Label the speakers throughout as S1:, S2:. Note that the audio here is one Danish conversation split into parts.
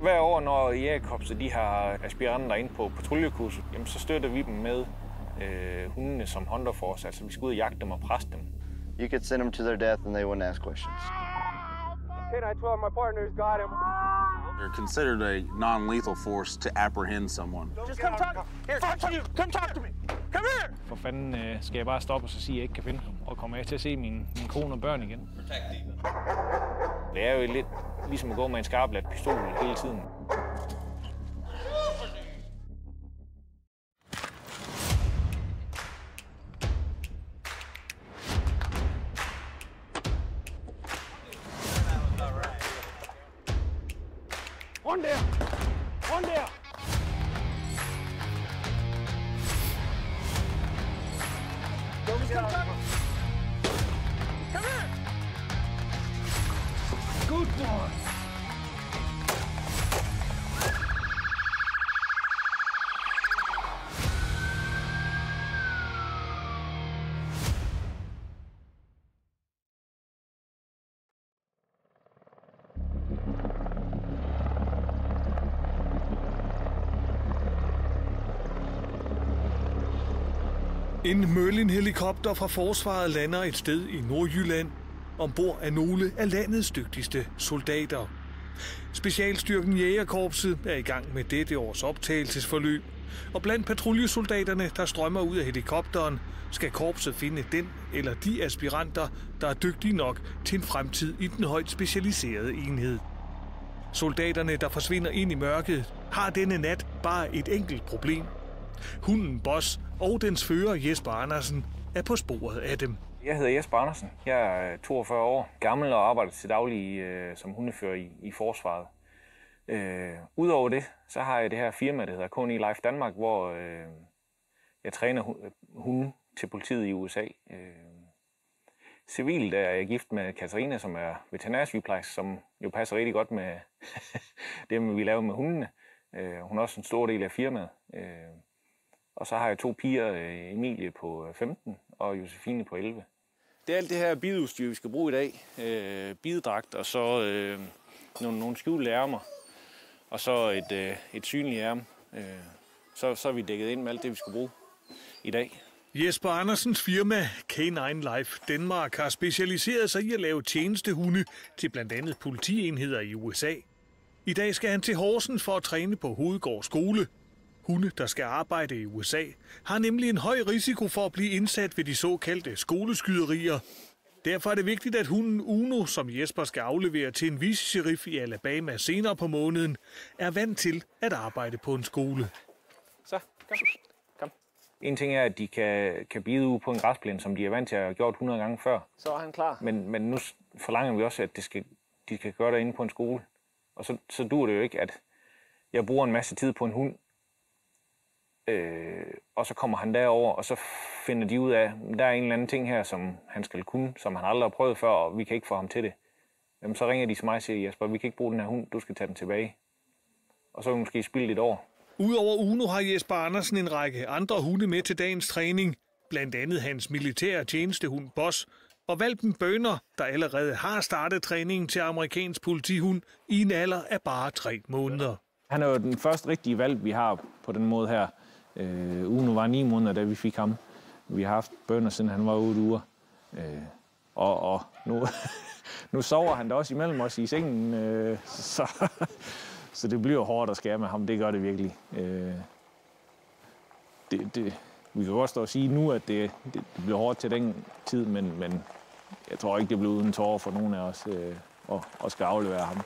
S1: Hver år, når jægerkorpset de har aspiranter ind på patruljekurset, jamen, så støtter vi dem med øh, hundene som hunter force. Altså vi skal ud og jagte dem og presse dem.
S2: You could send them to their death and they wouldn't ask questions.
S3: 10 I 12, my partner's got him.
S4: They're considered a non-lethal force to apprehend someone.
S3: Just come talk. Here, fuck you. Come talk to me. Come here.
S1: For fanden øh, skal jeg bare stoppe og så sige, at jeg ikke kan finde ham, og kommer jeg til at se min, min kone og børn igen. Det er jo lidt ligesom at gå med en skarpladt pistol hele tiden.
S3: Good boy.
S5: En Merlin-helikopter fra forsvaret lander et sted i Nordjylland, ombord af nogle af landets dygtigste soldater. Specialstyrken Jægerkorpset er i gang med dette års optagelsesforløb, og blandt patruljesoldaterne, der strømmer ud af helikopteren, skal korpset finde den eller de aspiranter, der er dygtige nok til en fremtid i den højt specialiserede enhed. Soldaterne, der forsvinder ind i mørket, har denne nat bare et enkelt problem. Hunden Boss og dens fører Jesper Andersen er på sporet af dem.
S1: Jeg hedder Jesper Andersen. Jeg er øh, 42 år gammel og arbejder til daglig øh, som hundefører i, i forsvaret. Øh, Udover det, så har jeg det her firma, der hedder KNI Life Danmark, hvor øh, jeg træner hunde til politiet i USA. Øh, civilt er jeg gift med Katarina, som er veterinærsygeplejerske, som jo passer rigtig godt med det, vi laver med hundene. Øh, hun er også en stor del af firmaet. Øh, og så har jeg to piger, øh, Emilie på øh, 15 og Josefine på 11. Det er alt det her bideudstyr, vi skal bruge i dag. Øh, bidedragt og så øh, nogle, nogle skjulte ærmer. Og så et, øh, et synligt ærme. Øh, så, så er vi dækket ind med alt det, vi skal bruge i dag.
S5: Jesper Andersens firma K9 Life Danmark har specialiseret sig i at lave tjenestehunde til blandt andet politienheder i USA. I dag skal han til Horsens for at træne på Hovedgård Skole. Hunde, der skal arbejde i USA, har nemlig en høj risiko for at blive indsat ved de såkaldte skoleskyderier. Derfor er det vigtigt, at hunden Uno, som Jesper skal aflevere til en vicesheriff i Alabama senere på måneden, er vant til at arbejde på en skole.
S1: Så, kom. kom. En ting er, at de kan, kan bide ud på en græsplæne, som de er vant til at have gjort 100 gange før.
S3: Så er han klar.
S1: Men, men nu forlanger vi også, at det skal, de kan gøre det inde på en skole. Og så, så dur det jo ikke, at jeg bruger en masse tid på en hund, øh, og så kommer han derover, og så finder de ud af, at der er en eller anden ting her, som han skal kunne, som han aldrig har prøvet før, og vi kan ikke få ham til det. Jamen, så ringer de til mig og siger, Jesper, vi kan ikke bruge den her hund, du skal tage den tilbage. Og så er vi måske spildt et år.
S5: Udover Uno har Jesper Andersen en række andre hunde med til dagens træning. Blandt andet hans militære tjenestehund Boss og valpen Bøner, der allerede har startet træningen til amerikansk politihund i en alder af bare tre måneder.
S1: Han er jo den første rigtige valg, vi har på den måde her. Øh, Uno var ni måneder, da vi fik ham. Vi har haft bønder, siden han var otte uger. Øh, og, og nu, nu sover han da også imellem os i sengen, øh, så, så det bliver hårdt at skære med ham. Det gør det virkelig. Øh, det, det, vi kan godt stå og sige nu, at det, det, det bliver hårdt til den tid, men, men jeg tror ikke, det bliver uden tårer for nogen af os øh, at, at skal aflevere ham.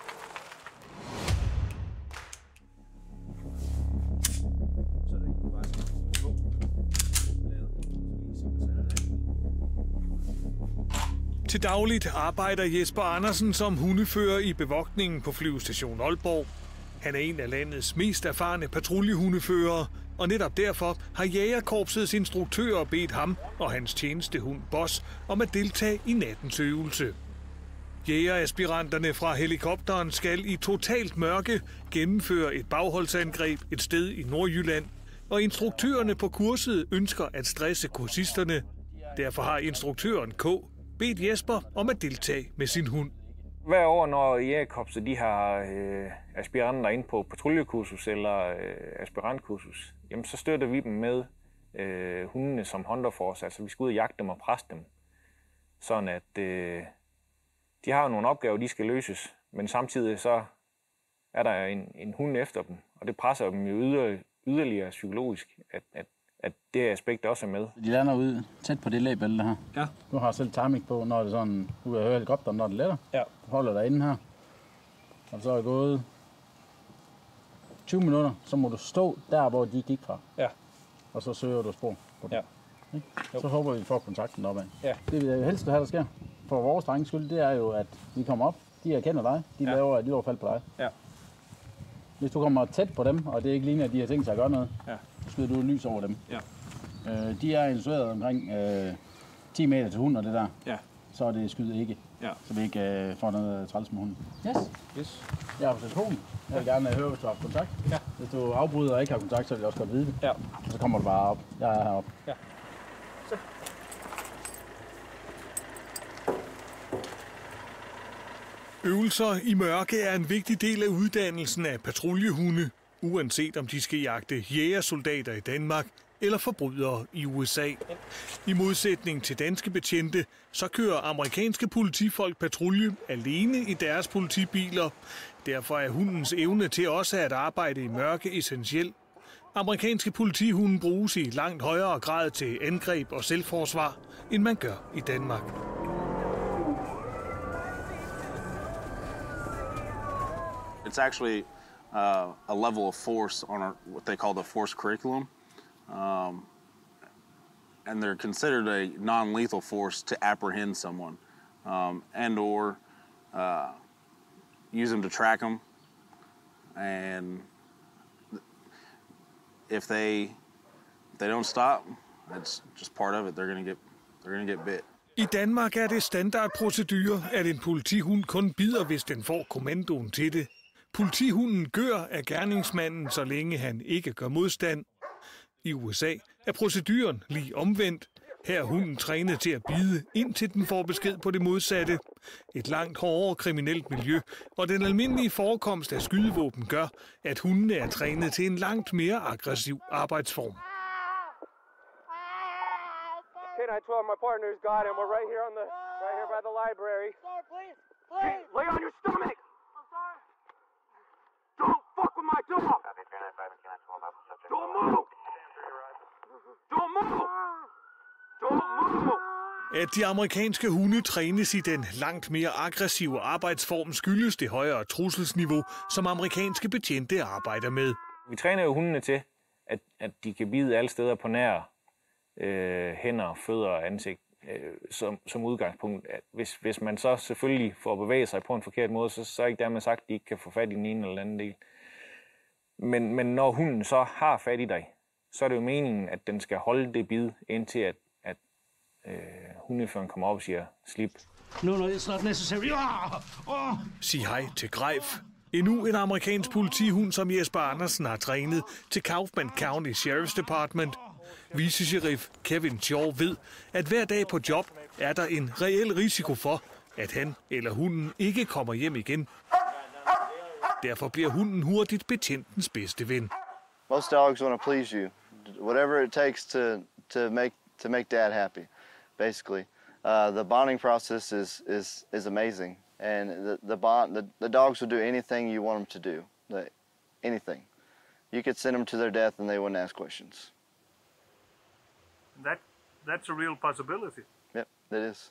S5: Til dagligt arbejder Jesper Andersen som hundefører i bevogtningen på flyvestation Aalborg. Han er en af landets mest erfarne patruljehundeførere, og netop derfor har Jægerkorpsets instruktører bedt ham og hans tjenestehund Boss om at deltage i nattens øvelse. Jægeraspiranterne fra helikopteren skal i totalt mørke gennemføre et bagholdsangreb et sted i Nordjylland, og instruktørerne på kurset ønsker at stresse kursisterne. Derfor har instruktøren K bedt Jesper om at deltage med sin hund.
S1: hver år, når jægerkorpset de har øh, aspiranter ind på patruljekursus eller øh, aspirantkursus, jamen så støtter vi dem med øh, hundene som hunterforce. Altså vi skal ud og jagte dem og presse dem. Sådan at øh, de har nogle opgaver, de skal løses, men samtidig så er der en, en hund efter dem, og det presser dem jo yder, yderligere psykologisk, at, at, at det aspekt også er med.
S6: De lander ud tæt på det lægbælte her.
S1: Ja.
S6: Du har selv timing på, når det sådan, ud af høre helikopteren, når det letter.
S1: Ja.
S6: Du holder dig inde her. Og så er det gået 20 minutter, så må du stå der, hvor de gik fra.
S1: Ja.
S6: Og så søger du spor på dem.
S1: Ja.
S6: Ikke? Så håber vi, vi får kontakten opad.
S1: Ja.
S6: Det vi jo helst vil have, der sker, for vores drenges skyld, det er jo, at vi kommer op, de erkender dig, de
S1: Ja.
S6: laver et lydoverfald på dig.
S1: Ja.
S6: Hvis du kommer tæt på dem, og det ikke ligner, at de har tænkt sig at gøre noget,
S1: Ja.
S6: Så skyder du et lys over dem.
S1: Ja.
S6: Øh, de er instrueret omkring øh, 10 meter til hund og det der.
S1: Ja.
S6: Så er det skyd ikke.
S1: Ja.
S6: Så vi ikke øh, får noget træls med hunden. Yes.
S1: Yes.
S6: Jeg har på telefonen. Jeg vil gerne høre, hvis du har haft kontakt.
S1: Ja.
S6: Hvis du afbryder og ikke har kontakt, så vil jeg også godt vide det.
S1: Ja.
S6: Og så kommer du bare op. Jeg er heroppe.
S5: Øvelser i mørke er en vigtig del af uddannelsen af patruljehunde, uanset om de skal jagte jægersoldater i Danmark eller forbrydere i USA. I modsætning til danske betjente, så kører amerikanske politifolk patrulje alene i deres politibiler. Derfor er hundens evne til også at arbejde i mørke essentiel. Amerikanske politihunde bruges i langt højere grad til angreb og selvforsvar, end man gør i Danmark.
S4: It's actually uh, a level of force on our, what they call the force curriculum. Um, and they're considered a non-lethal force to apprehend someone um, and or uh, use them to track them. And if they if they don't stop, that's just part of it. They're gonna get they're gonna get bit.
S5: I Danmark er det standardprocedure, at en politihund kun bider, hvis den får kommandoen til det. Politihunden gør af gerningsmanden, så længe han ikke gør modstand. I USA er proceduren lige omvendt. Her er hunden trænet til at bide, indtil den får besked på det modsatte. Et langt hårdere kriminelt miljø, og den almindelige forekomst af skydevåben gør, at hundene er trænet til en langt mere aggressiv arbejdsform.
S3: K-912, my partner's got him. We're right here on the, right here by the library. Sir, please, please. Lay on your stomach. Don't fuck with my dog. Don't move. Don't move. Don't move.
S5: At de amerikanske hunde trænes i den langt mere aggressive arbejdsform skyldes det højere trusselsniveau, som amerikanske betjente arbejder med.
S1: Vi træner jo hundene til, at, at de kan bide alle steder på nær øh, hænder, fødder og ansigt øh, som, som udgangspunkt. At Hvis, hvis man så selvfølgelig får bevæget sig på en forkert måde, så, så er ikke dermed sagt, at de ikke kan få fat i den ene eller den anden del. Men, men når hunden så har fat i dig, så er det jo meningen, at den skal holde det bid, indtil at, at øh, hundeføren kommer op og siger, slip.
S7: No, no, it's not necessary. Ah! Oh!
S5: Sig hej til Greif. Endnu en amerikansk politihund, som Jesper Andersen har trænet til Kaufman County Sheriff's Department. Vicesheriff Kevin Shaw ved, at hver dag på job er der en reel risiko for, at han eller hunden ikke kommer hjem igen. Derfor bliver hunden hurtigt betjentens bedste ven.
S2: Most dogs want to please you, whatever it takes to to make to make dad happy. Basically, uh, the bonding process is is is amazing, and the the bond the, the dogs will do anything you want them to do. The, anything. You could send them to their death, and they wouldn't ask questions.
S5: That, that's a real possibility.
S2: Yep, it is.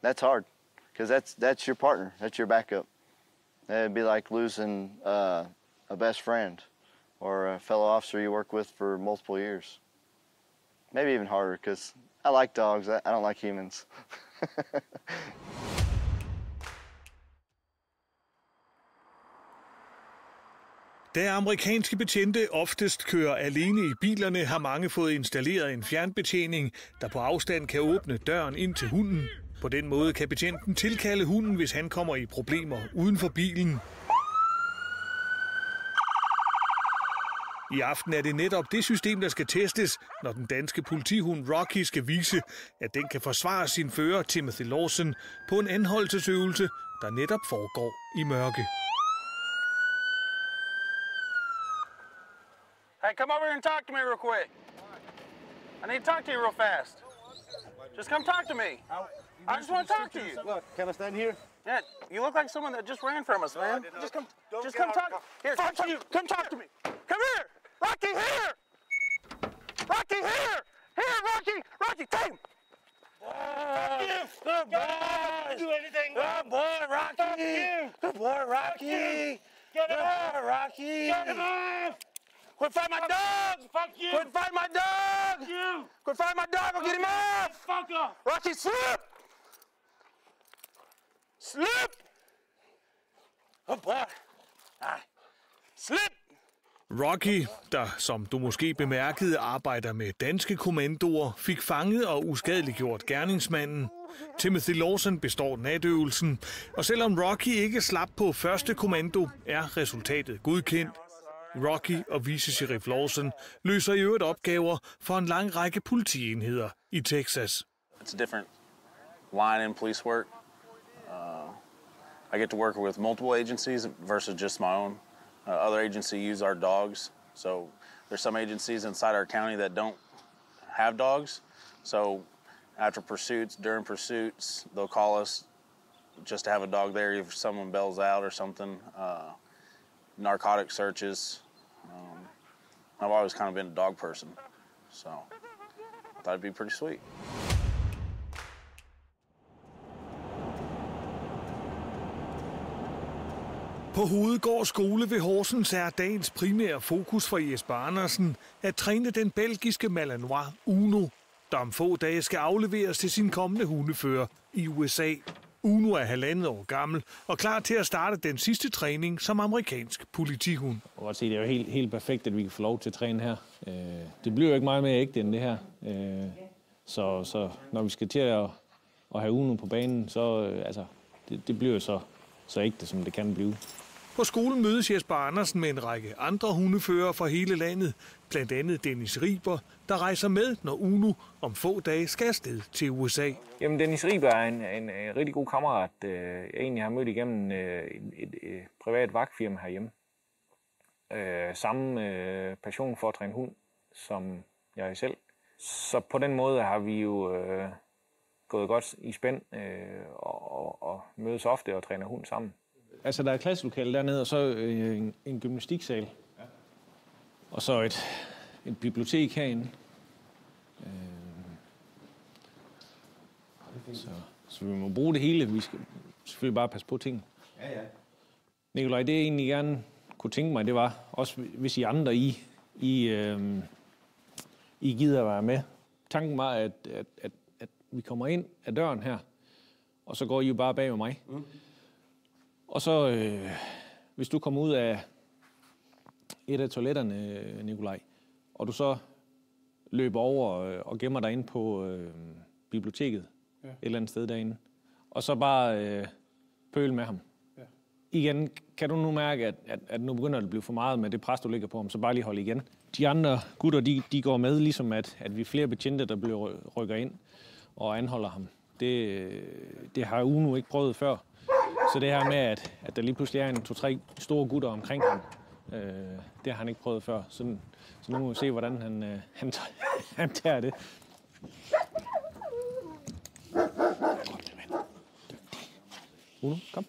S2: That's hard, because that's that's your partner. That's your backup. It'd be like losing uh, a best friend or a fellow officer you work with for multiple years. Maybe even harder, because I like dogs. I, I don't like humans.
S5: Da amerikanske betjente oftest kører alene i bilerne, har mange fået installeret en fjernbetjening, der på afstand kan åbne døren ind til hunden. På den måde kan betjenten tilkalde hunden, hvis han kommer i problemer uden for bilen. I aften er det netop det system, der skal testes, når den danske politihund Rocky skal vise, at den kan forsvare sin fører Timothy Lawson på en anholdelsesøvelse der netop foregår i mørke.
S4: Hey, come over here and talk to me real quick. I need to talk to you real fast. Just come talk to me. I just want to talk to you.
S3: Look, can I stand here?
S4: Yeah, you look like someone that just ran from us, man. Just come,
S3: Don't
S4: just come talk. Here, come, talk- come talk to me. Come here, Rocky. Here, Rocky. Here, here, Rocky. Rocky, take him. Good boy.
S3: Do anything.
S4: Good boy, Rocky. Good boy, Rocky.
S3: Get him
S4: Good boy, Rocky.
S3: Get him off.
S4: Quit fighting my dog.
S3: Fuck you.
S4: Quit fighting my dog.
S3: You.
S4: Quit fighting my dog. I'll get him off.
S3: Fucker.
S4: Rocky, slip. Slip. Good boy. Right. Slip.
S5: Rocky, der som du måske bemærkede arbejder med danske kommandoer, fik fanget og uskadeliggjort gerningsmanden. Timothy Lawson består natøvelsen, og selvom Rocky ikke slap på første kommando, er resultatet godkendt. Rocky og vice-sheriff Lawson løser i øvrigt opgaver for en lang række politienheder i Texas.
S4: It's a different line in police work. Uh, I get to work with multiple agencies versus just my own. Uh, other agencies use our dogs, so there's some agencies inside our county that don't have dogs. So after pursuits, during pursuits, they'll call us just to have a dog there if someone bails out or something. Uh, narcotic searches. Um, I've always kind of been a dog person, so thought it'd be pretty sweet.
S5: På Hovedgård skole ved Horsens er dagens primære fokus for Jesper Andersen at træne den belgiske Malanois Uno, der om få dage skal afleveres til sin kommende hundefører i USA. Uno er halvandet år gammel og klar til at starte den sidste træning som amerikansk politihund.
S8: Jeg kan godt se, det er jo helt, helt perfekt, at vi kan få lov til at træne her. Øh, det bliver jo ikke meget mere ægte end det her. Øh, så, så når vi skal til at, at have Uno på banen, så øh, altså, det, det bliver jo så, så ægte, som det kan blive.
S5: På skolen mødes Jesper Andersen med en række andre hundeførere fra hele landet, blandt andet Dennis Riber, der rejser med, når Uno om få dage skal afsted til USA.
S1: Jamen, Dennis Riber er en, en, en rigtig god kammerat, øh, jeg egentlig har mødt igennem øh, et, et, et privat vagtfirma herhjemme. Øh, samme øh, passion for at træne hund, som jeg selv. Så på den måde har vi jo øh, gået godt i spænd øh, og, og, og mødes ofte og træner hund sammen.
S8: Altså, der er et klasselokale dernede, og så øh, en, en gymnastiksal. Ja. Og så et, et bibliotek herinde. Øh, så, så vi må bruge det hele. Vi skal selvfølgelig bare passe på ting. Ja, ja. Nikolaj, det jeg egentlig gerne kunne tænke mig, det var, også hvis I andre, I, I, øh, I gider at være med. Tanken var, at, at, at, at vi kommer ind ad døren her, og så går I jo bare bag med mig. Mm. Og så, øh, hvis du kommer ud af et af toiletterne, øh, Nikolaj, og du så løber over øh, og gemmer dig ind på øh, biblioteket ja. et eller andet sted derinde, og så bare øh, pøl med ham. Ja. Igen, kan du nu mærke, at, at, at nu begynder det at blive for meget med det pres, du ligger på ham, så bare lige hold igen. De andre gutter, de, de går med, ligesom at, at vi er flere betjente, der bliver ry- rykker ind og anholder ham. Det, øh, det har Uno ikke prøvet før. Så det her med, at, at der lige pludselig er en to-tre store gutter omkring ham, øh, det har han ikke prøvet før. Så, så nu må vi se, hvordan han, øh, han, han tager det. Uno, kom.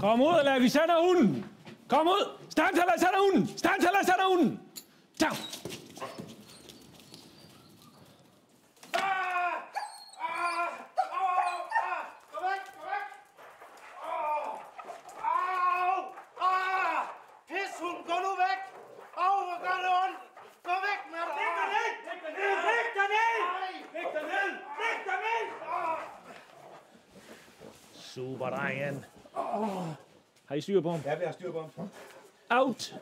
S8: Kom ud, eller vi sætter hunden. Kom ud. Stand til, eller sætter hunden. Stand til, eller sætter hunden. Tag.
S3: Pis, hun, gå nu væk! Åh, hvor gør det ondt! Gå væk med dig! Læg dig ned! Læg dig ned! Læg dig ned! Læg dig ned! Læg dig ned!
S8: Super, drengen. Har I styr på ham?
S3: Ja, vi har styr på ham.
S8: Out.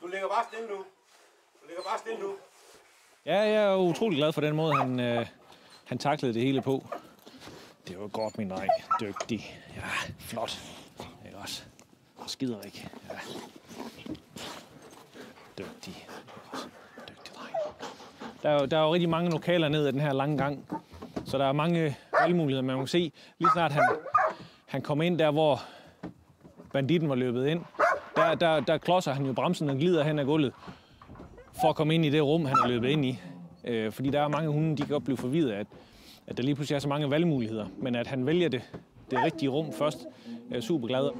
S3: Du ligger bare stille nu. Du ligger bare stille nu.
S8: Ja, jeg er utrolig glad for den måde, han, øh, han taklede det hele på. Det var godt, min dreng. Dygtig. Ja, flot. Ikke også? Og skider ikke. Ja. Dygtig. Dygtig dreng. Der er, jo, der er jo rigtig mange lokaler ned ad den her lange gang. Så der er mange valgmuligheder. Man kan se, lige snart han, han kom ind der, hvor banditten var løbet ind, der, der, der klodser han jo bremsen og glider hen ad gulvet for at komme ind i det rum, han er løbet ind i. Øh, fordi der er mange hunde, de kan godt blive forvirret, at, at der lige pludselig er så mange valgmuligheder. Men at han vælger det, det rigtige rum først, er jeg super glad.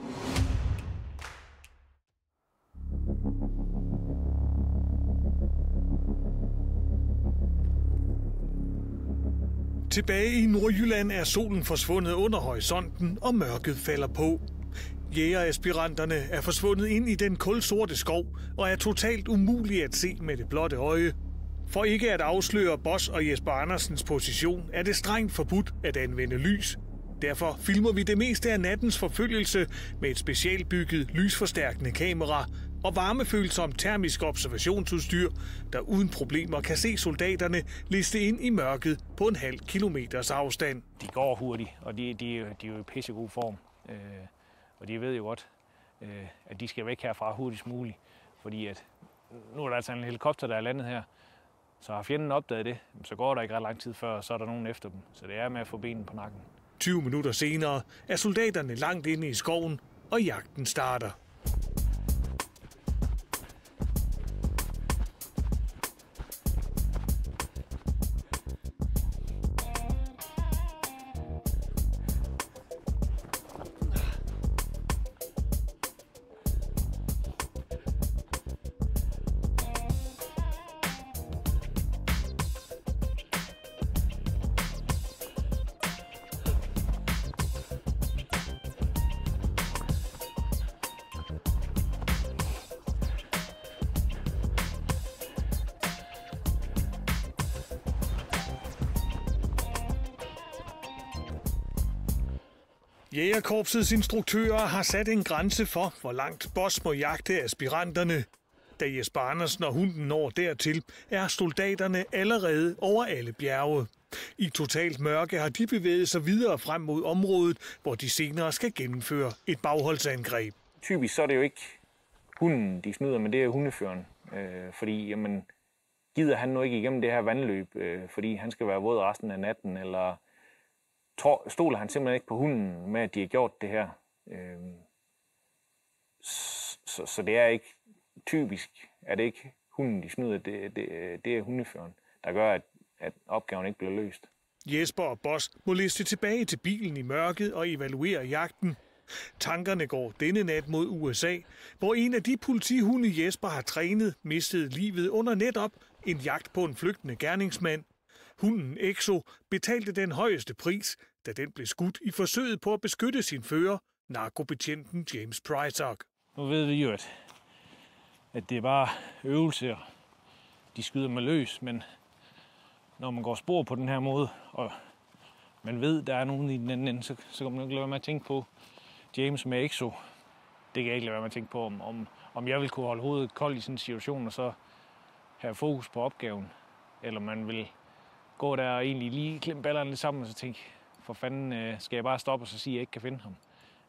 S5: Tilbage i Nordjylland er solen forsvundet under horisonten, og mørket falder på. Jægeraspiranterne er forsvundet ind i den kulsorte skov og er totalt umulige at se med det blotte øje. For ikke at afsløre Boss og Jesper Andersens position, er det strengt forbudt at anvende lys. Derfor filmer vi det meste af nattens forfølgelse med et specialbygget lysforstærkende kamera og varmefølsom termisk observationsudstyr, der uden problemer kan se soldaterne liste ind i mørket på en halv kilometers afstand.
S8: De går hurtigt, og de, de, de er jo i pissegod form. Øh, og de ved jo godt, øh, at de skal væk herfra hurtigst muligt. Fordi at nu er der altså en helikopter, der er landet her. Så har fjenden opdaget det, så går der ikke ret lang tid før, og så er der nogen efter dem. Så det er med at få benene på nakken.
S5: 20 minutter senere er soldaterne langt inde i skoven, og jagten starter. Jægerkorpsets instruktører har sat en grænse for, hvor langt Boss må jagte aspiranterne. Da Jesper Andersen og hunden når dertil, er soldaterne allerede over alle bjerge. I totalt mørke har de bevæget sig videre frem mod området, hvor de senere skal gennemføre et bagholdsangreb.
S1: Typisk så er det jo ikke hunden, de snyder, men det er hundeføren. Øh, fordi, jamen, gider han nu ikke igennem det her vandløb, øh, fordi han skal være våd resten af natten, eller tror, stoler han simpelthen ikke på hunden med, at de har gjort det her. Øh, så, så det er ikke typisk, er det ikke hunden, de snyder, det, det, det er hundeføren, der gør, at, at opgaven ikke bliver løst.
S5: Jesper og Boss må liste tilbage til bilen i mørket og evaluere jagten. Tankerne går denne nat mod USA, hvor en af de politihunde Jesper har trænet mistede livet under netop en jagt på en flygtende gerningsmand. Hunden Exo betalte den højeste pris, da den blev skudt i forsøget på at beskytte sin fører, narkobetjenten James Prysock.
S8: Nu ved vi jo, at, at det er bare øvelser. De skyder mig løs, men når man går spor på den her måde, og man ved, der er nogen i den anden ende, så, så kan man ikke lade være med at tænke på James med Exo. Det kan jeg ikke lade være med at tænke på, om, om, om jeg vil kunne holde hovedet koldt i sådan en situation, og så have fokus på opgaven. Eller man vil gå der og egentlig lige klemme ballerne lidt sammen, og så tænke, for fanden, øh, skal jeg bare stoppe og så sige, at jeg ikke kan finde ham?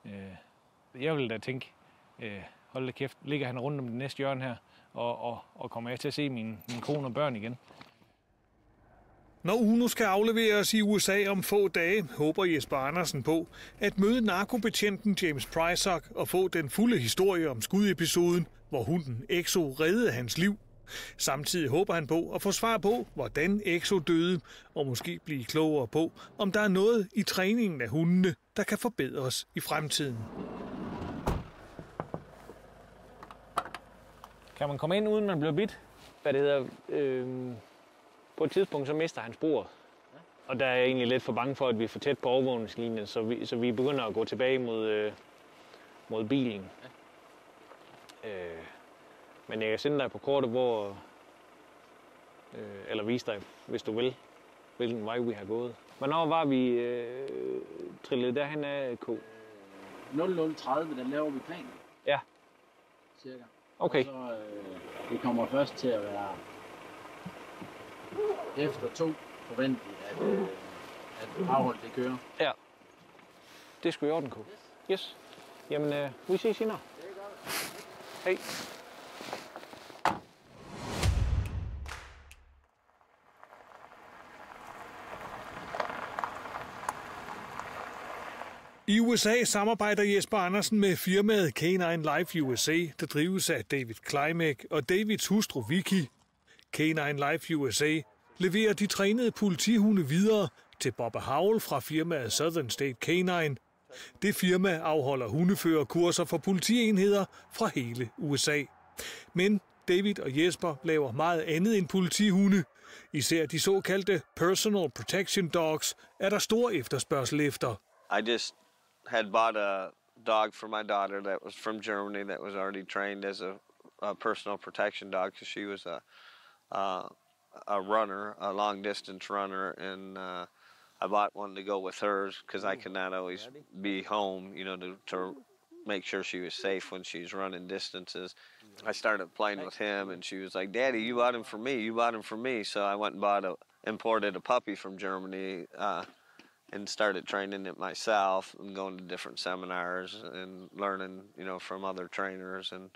S8: Øh, jeg ville da tænke, øh, hold da kæft, ligger han rundt om det næste hjørne her, og, og, og kommer jeg til at se min, min kone og børn igen?
S5: Når Uno skal afleveres i USA om få dage, håber Jesper Andersen på at møde narkobetjenten James Prysock og få den fulde historie om skudepisoden, hvor hunden Exo reddede hans liv. Samtidig håber han på at få svar på, hvordan Exo døde, og måske blive klogere på, om der er noget i træningen af hundene, der kan forbedres i fremtiden.
S8: Kan man komme ind, uden man bliver bit? Hvad det hedder, øh, på et tidspunkt så mister han sporet. Og der er jeg egentlig lidt for bange for, at vi er for tæt på overvågningslinjen, så vi, så vi begynder at gå tilbage mod, øh, mod bilen. Øh, men jeg kan sende dig på kortet, hvor... Øh, eller vise dig, hvis du vil, hvilken vej vi har gået. Hvornår var vi øh, trillet derhen af K?
S6: 0030, der laver vi planen.
S8: Ja.
S6: Cirka.
S8: Okay.
S6: Og så, øh, det kommer først til at være efter to forventeligt, at, øh, at afholdet det kører.
S8: Ja. Det skulle i orden, K. Yes. Jamen, øh, vi ses senere. Hej.
S5: I USA samarbejder Jesper Andersen med firmaet Canine Life USA, der drives af David Kleimek og Davids hustru Vicky. Canine Life USA leverer de trænede politihunde videre til Bobbe Howell fra firmaet Southern State Canine. Det firma afholder hundeførerkurser for politienheder fra hele USA. Men David og Jesper laver meget andet end politihunde. Især de såkaldte personal protection dogs er der stor efterspørgsel efter.
S9: I just had bought a dog for my daughter that was from Germany that was already trained as a, a personal protection dog because she was a uh, a runner, a long distance runner, and uh, I bought one to go with hers because I could not always be home, you know, to, to make sure she was safe when she's running distances. I started playing with him, and she was like, "Daddy, you bought him for me. You bought him for me." So I went and bought a imported a puppy from Germany. Uh, and started training it myself and going to different seminars and learning, you know, from other trainers and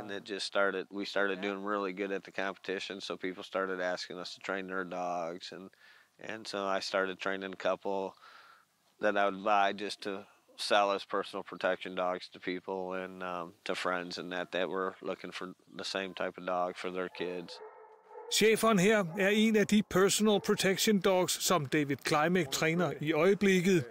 S9: and it just started we started doing really good at the competition so people started asking us to train their dogs and and so I started training a couple that I would buy just to sell as personal protection dogs to people and um, to friends and that that were looking for the same type of dog for their kids.
S5: Cheferen her er en af de personal protection dogs, som David Klimek træner i øjeblikket.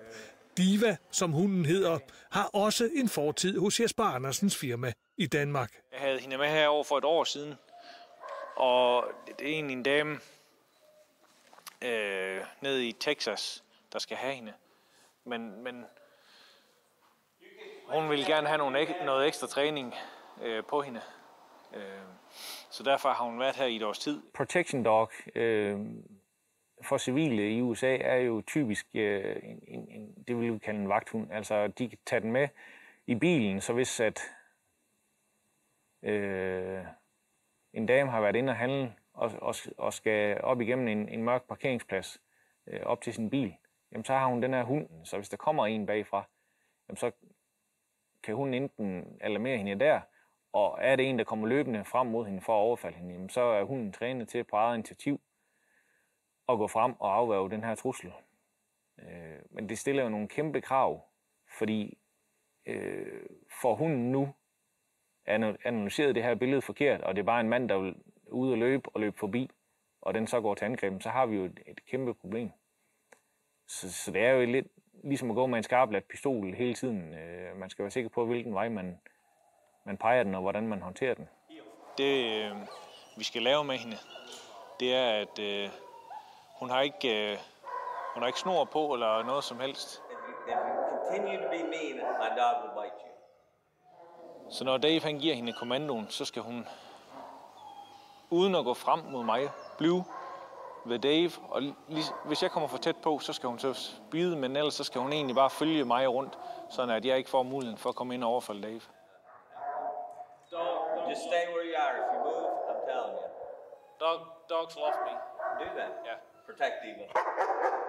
S5: Diva, som hunden hedder, har også en fortid hos Jesper Andersens firma i Danmark.
S8: Jeg havde hende med her over for et år siden, og det er egentlig en dame øh, nede i Texas, der skal have hende. Men, men hun vil gerne have nogle, noget ekstra træning øh, på hende. Øh, så derfor har hun været her i et års tid.
S1: Protection dog øh, for civile i USA er jo typisk øh, en, en, en, det vil vi kalde en vagthund. Altså, de kan tage den med i bilen, så hvis at øh, en dame har været inde og handle og, og, og skal op igennem en, en mørk parkeringsplads øh, op til sin bil, jamen så har hun den her hund. Så hvis der kommer en bagfra, jamen så kan hun enten alarmere hende der, og er det en, der kommer løbende frem mod hende for at overfalde hende, jamen så er hunden trænet til på eget initiativ at gå frem og afværge den her trussel. Øh, men det stiller jo nogle kæmpe krav, fordi øh, for hunden nu analyseret det her billede forkert, og det er bare en mand, der vil ud og løbe og løbe forbi, og den så går til angreb, så har vi jo et, et kæmpe problem. Så, så det er jo lidt ligesom at gå med en skarplat pistol hele tiden. Øh, man skal være sikker på, hvilken vej man, man peger den, og hvordan man håndterer den.
S8: Det, øh, vi skal lave med hende, det er, at øh, hun har ikke... Øh, hun har ikke snor på eller noget som helst. Så når Dave han giver hende kommandoen, så skal hun, uden at gå frem mod mig, blive ved Dave. Og lige, hvis jeg kommer for tæt på, så skal hun så bide, men ellers så skal hun egentlig bare følge mig rundt, så at jeg ikke får muligheden for at komme ind og overfalde Dave.
S9: Just stay where you are. If you move, I'm telling you.
S8: Dog, dogs love me.
S9: Do that.
S8: Yeah.
S9: Protect Diva.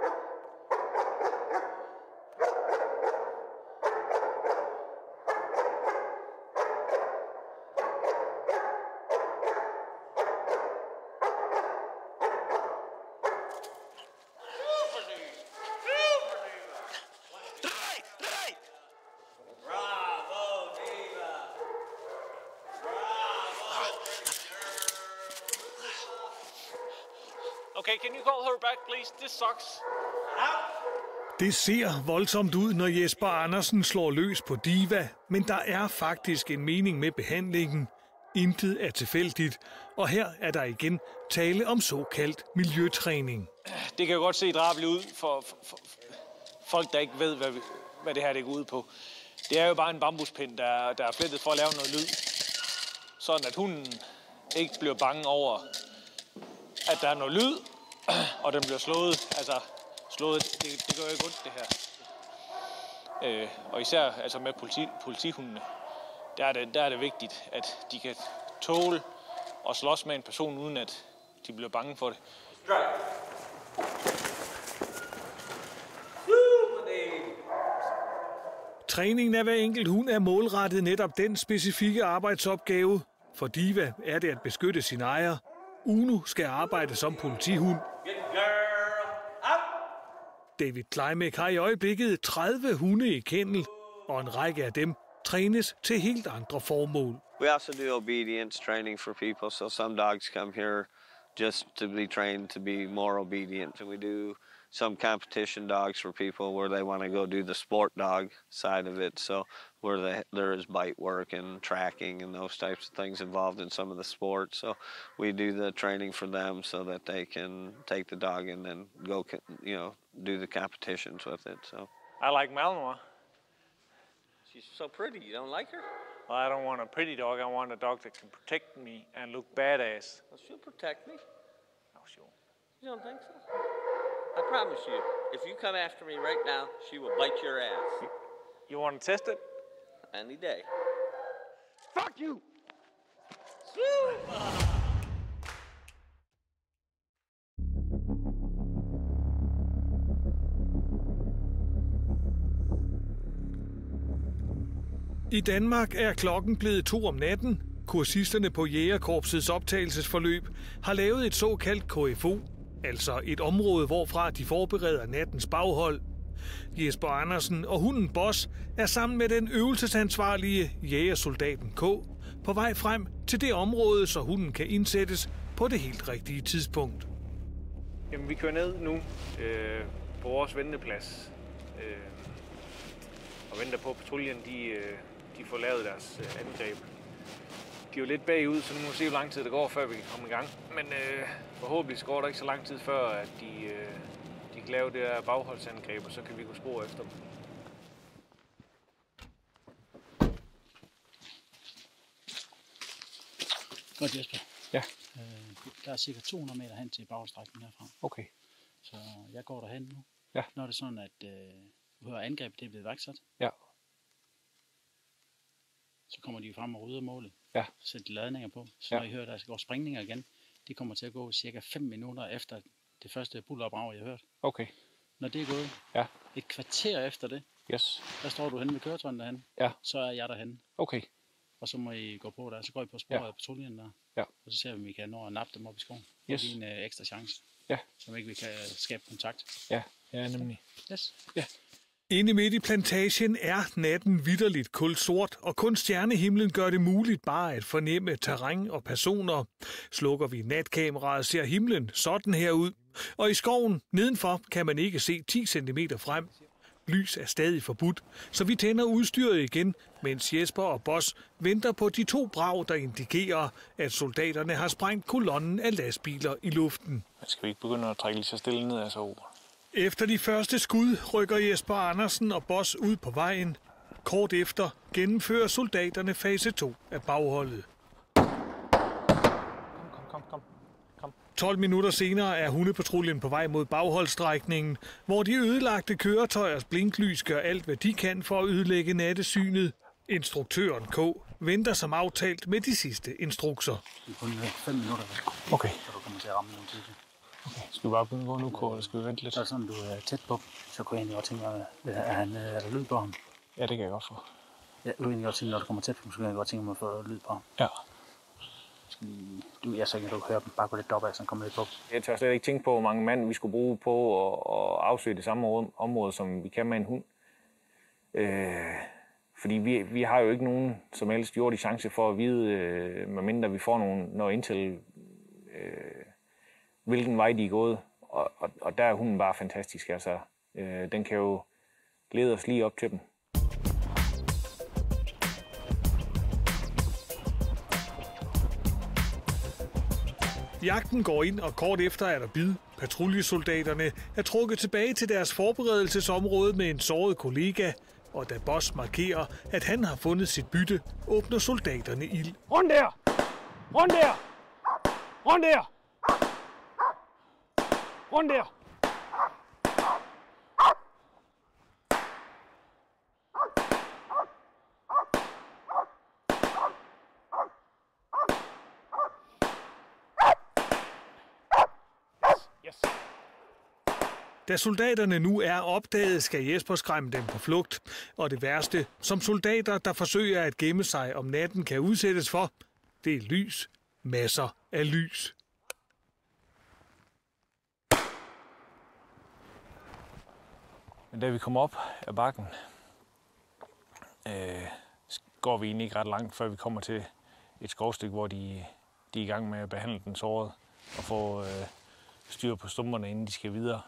S8: This sucks.
S5: Det ser voldsomt ud, når Jesper Andersen slår løs på Diva, men der er faktisk en mening med behandlingen. Intet er tilfældigt, og her er der igen tale om såkaldt miljøtræning.
S8: Det kan jo godt se drabeligt ud for, for, for folk, der ikke ved, hvad, hvad det her det går ud på. Det er jo bare en bambuspind, der, der er flettet for at lave noget lyd. Sådan at hunden ikke bliver bange over, at der er noget lyd, og den bliver slået. Altså, slået, det, det gør jo ikke ondt, det her. Øh, og især altså med politi, politihundene, der er, det, der er det vigtigt, at de kan tåle at slås med en person, uden at de bliver bange for det.
S5: Træningen af hver enkelt hund er målrettet netop den specifikke arbejdsopgave. For Diva er det at beskytte sin ejer. Uno skal arbejde som politihund. David Kleimek har i øjeblikket 30 hunde i kennel, og en række af dem trænes til helt andre formål.
S9: We also do obedience training for people. So some dogs come here just to be trained to be more obedient. And we do some competition dogs for people where they want to go do the sport dog side of it. So where they, there is bite work and tracking and those types of things involved in some of the sports. So we do the training for them so that they can take the dog and then go, you know, do the competitions with it. So
S8: I like Malinois.
S9: she's so pretty. You don't like her?
S8: Well, I don't want a pretty dog. I want a dog that can protect me and look badass.
S9: Well, she'll protect me.
S8: No, she won't.
S9: You don't think so? I promise you, if you come after me right now, she will bite your ass.
S8: You want to test it?
S9: Any day.
S3: Fuck you!
S5: I Danmark er klokken blevet to om natten. Kursisterne på Jægerkorpsets optagelsesforløb har lavet et såkaldt KFO, altså et område, hvorfra de forbereder nattens baghold. Jesper Andersen og hunden Boss er sammen med den øvelsesansvarlige jægersoldaten K på vej frem til det område, så hunden kan indsættes på det helt rigtige tidspunkt.
S8: Jamen, vi kører ned nu øh, på vores venteplads øh, og venter på, at patruljen de, øh, de får lavet deres øh, angreb. De er jo lidt bagud, så nu må vi se, hvor lang tid det går, før vi kan komme i gang. Men øh, forhåbentlig går der ikke så lang tid før, at de, øh, de kan lave det der bagholdsangreb, og så kan vi gå spor efter dem.
S6: Godt, Jesper.
S8: Ja.
S6: Øh, der er cirka 200 meter hen til bagstrækningen herfra.
S8: Okay.
S6: Så jeg går derhen nu.
S8: Ja.
S6: Når det er sådan, at øh, du hører angrebet, det er blevet værksat,
S8: Ja.
S6: Så kommer de jo frem og rydder målet.
S8: Ja.
S6: Så sætter de ladninger på. Så
S8: Ja.
S6: når I hører, der går springninger igen, det kommer til at gå cirka 5 minutter efter det første bullerbrag, jeg har hørt.
S8: Okay.
S6: Når det er gået,
S8: Ja.
S6: et kvarter efter det,
S8: Yes.
S6: der står du henne ved køretøjen derhen.
S8: Ja.
S6: Så er jeg derhen.
S8: Okay.
S6: Og så må I gå på der. Så går I på sporet
S8: Ja.
S6: af patruljen der.
S8: Ja.
S6: Og så ser vi, om vi kan nå at nappe dem op i skoven.
S8: Yes.
S6: Og give en øh, ekstra chance.
S8: Ja.
S6: Så ikke vi kan skabe kontakt.
S8: Ja, ja nemlig.
S6: Yes.
S5: Inde midt i plantagen er natten vidderligt kulsort, og kun stjernehimlen gør det muligt bare at fornemme terræn og personer. Slukker vi natkameraet, ser himlen sådan her ud, og i skoven nedenfor kan man ikke se 10 cm frem. Lys er stadig forbudt, så vi tænder udstyret igen, mens Jesper og Boss venter på de to brag, der indikerer, at soldaterne har sprængt kolonnen af lastbiler i luften.
S8: Skal vi ikke begynde at trække lige så stille ned, altså?
S5: Efter de første skud rykker Jesper Andersen og Boss ud på vejen. Kort efter gennemfører soldaterne fase 2 af bagholdet.
S8: Kom, kom, kom. kom.
S5: 12 minutter senere er hundepatruljen på vej mod bagholdsstrækningen, hvor de ødelagte køretøjers blinklys gør alt, hvad de kan for at ødelægge nattesynet. Instruktøren K. venter som aftalt med de sidste instrukser.
S6: Det er kun 5 minutter,
S8: Okay.
S6: så du kommer til at ramme nogle tidligt.
S8: Okay. Skal vi bare begynde at gå nu, K, eller skal vi vente lidt?
S6: Så det sådan, du er tæt på, så kunne jeg egentlig godt tænke mig, er, han, øh, er der lyd på ham?
S8: Ja, det kan jeg godt få.
S6: Jeg kunne egentlig godt tænke, når du kommer tæt på ham, så kunne jeg godt tænke mig at få lyd på ham.
S8: Ja.
S6: Skal lige, du, jeg så kan du høre dem bare gå lidt op af, så han kommer lidt på.
S1: Jeg tør slet ikke tænke på, hvor mange mand vi skulle bruge på at, at afsøge det samme område, som vi kan med en hund. Øh, fordi vi, vi har jo ikke nogen som helst jordig chance for at vide, øh, medmindre vi får nogen, noget intel, øh, hvilken vej de er gået. Og, og, og der er hunden bare fantastisk. Altså, øh, den kan jo lede os lige op til dem.
S5: Jagten går ind, og kort efter er der bid. Patruljesoldaterne er trukket tilbage til deres forberedelsesområde med en såret kollega, og da Boss markerer, at han har fundet sit bytte, åbner soldaterne ild.
S3: Rund der! Rund der! Rund der! Rundt der!
S8: Yes.
S5: Da soldaterne nu er opdaget, skal Jesper skræmme dem på flugt. Og det værste, som soldater, der forsøger at gemme sig om natten, kan udsættes for, det er lys. Masser af lys.
S8: Men da vi kommer op ad bakken, øh, går vi egentlig ikke ret langt, før vi kommer til et skovstykke, hvor de, de er i gang med at behandle den såret og få øh, styr på stumperne, inden de skal videre.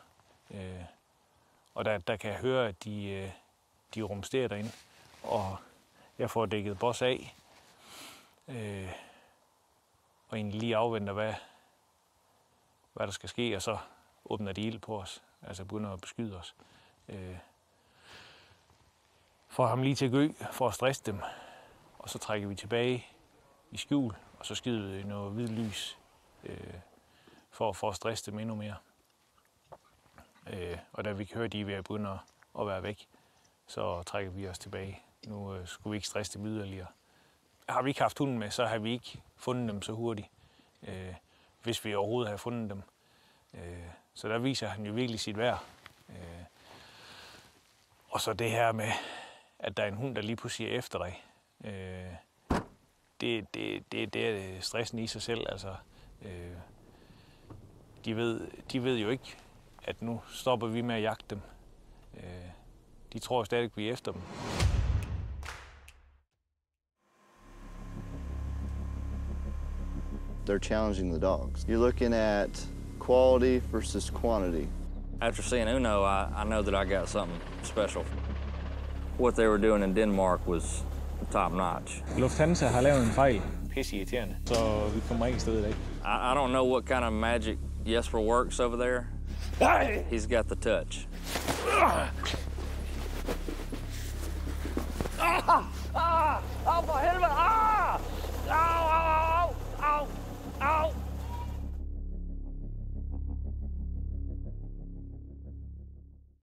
S8: Øh, og der, der kan jeg høre, at de, øh, de rumsterer derinde, og jeg får dækket boss af, øh, og egentlig lige afventer, hvad, hvad der skal ske, og så åbner de ild på os, altså begynder at beskyde os. Øh, får ham lige til at gø, for at stresse dem, og så trækker vi tilbage i skjul, og så skyder vi noget hvid lys, øh, for, for at stresse dem endnu mere. Øh, og da vi kan høre, at de er ved at begynde at, at være væk, så trækker vi os tilbage. Nu øh, skulle vi ikke stresse dem yderligere. Har vi ikke haft hunden med, så har vi ikke fundet dem så hurtigt, øh, hvis vi overhovedet har fundet dem. Øh, så der viser han jo virkelig sit værd. Øh, og så det her med, at der er en hund, der lige pludselig er efter dig. Øh, det, det, det, det er stressen i sig selv. Altså, øh, de, ved, de ved jo ikke, at nu stopper vi med at jagte dem. Øh, de tror stadig, vi er efter dem.
S2: They're challenging the dogs. You're looking at quality versus quantity.
S10: After seeing Uno, I, I know that I got something special. What they were doing in Denmark was top notch.
S8: Lufthansa har lavet en fejl. Pisse irriterende, så vi kommer ikke afsted i dag.
S10: I, I don't know what kind of magic Jesper works over there. He's got the touch.
S3: Ah! Ah! Au for helvede! Ah! Au!